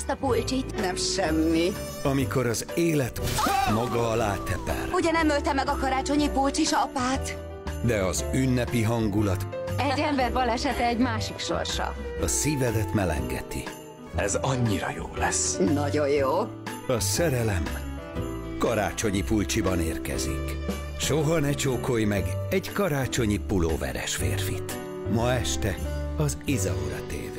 azt a pulcsit? Nem semmi. Amikor az élet maga alá teper, Ugye nem ölte meg a karácsonyi pulcsis apát? de az ünnepi hangulat Egy ember balesete egy másik sorsa. a szívedet melengeti. Ez annyira jó lesz. Nagyon jó. A szerelem karácsonyi pulcsiban érkezik. Soha ne csókolj meg egy karácsonyi pulóveres férfit. Ma este az Izaura tér.